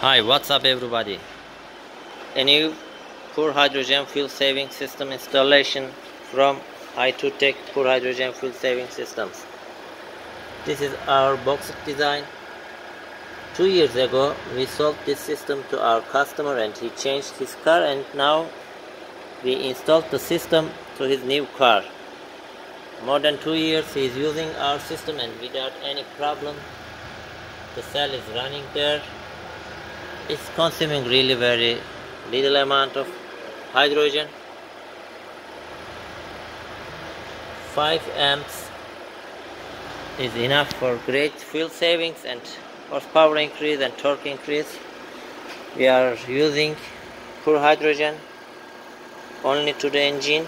Hi, what's up everybody? A new pure hydrogen fuel saving system installation from H2 TECH pure hydrogen fuel saving systems. This is our box design. Two years ago we sold this system to our customer and he changed his car and now we installed the system to his new car. More than two years he is using our system and without any problem. The cell is running there it's consuming really very little amount of hydrogen. 5 amps is enough for great fuel savings and horsepower increase and torque increase. We are using pure hydrogen only to the engine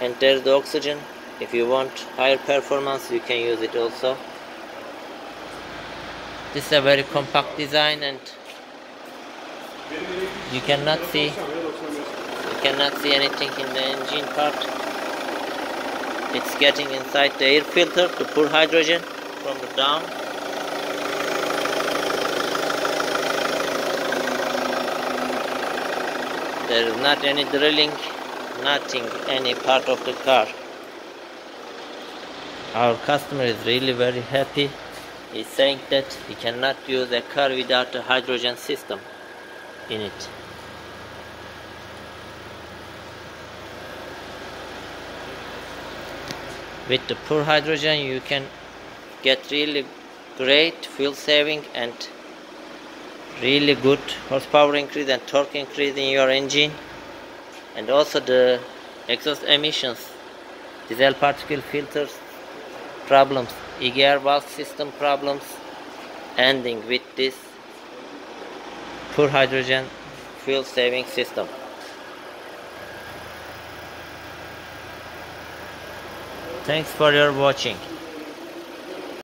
and there's the oxygen. If you want higher performance you can use it also. This is a very compact design and you cannot see. You cannot see anything in the engine part. It's getting inside the air filter to pour hydrogen from the down. There is not any drilling nothing any part of the car. Our customer is really very happy. He's saying that he cannot use a car without a hydrogen system in it. With the pure hydrogen you can get really great fuel saving and really good horsepower increase and torque increase in your engine and also the exhaust emissions diesel particle filters problems EGR valve system problems ending with this pure hydrogen fuel saving system. Thanks for your watching.